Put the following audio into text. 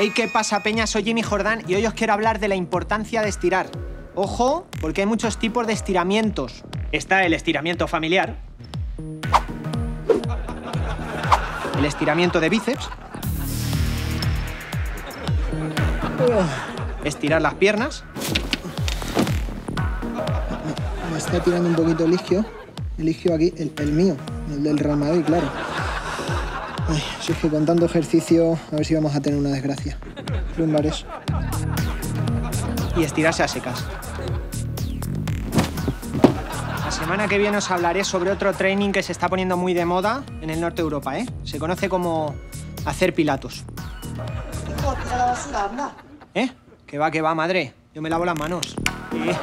Hey, ¿qué pasa, Peña? Soy Jimmy Jordán y hoy os quiero hablar de la importancia de estirar. Ojo, porque hay muchos tipos de estiramientos. Está el estiramiento familiar, el estiramiento de bíceps, estirar las piernas, Me está tirando un poquito el isquio. El isquio aquí, el, el mío, el del Real Madrid, claro. Ay, si es que con tanto ejercicio, a ver si vamos a tener una desgracia. Lumbares. y estirarse a secas. La semana que viene os hablaré sobre otro training que se está poniendo muy de moda en el norte de Europa, ¿eh? Se conoce como hacer pilatos. ¿Eh? Que va, que va, madre. Yo me lavo las manos. Eh.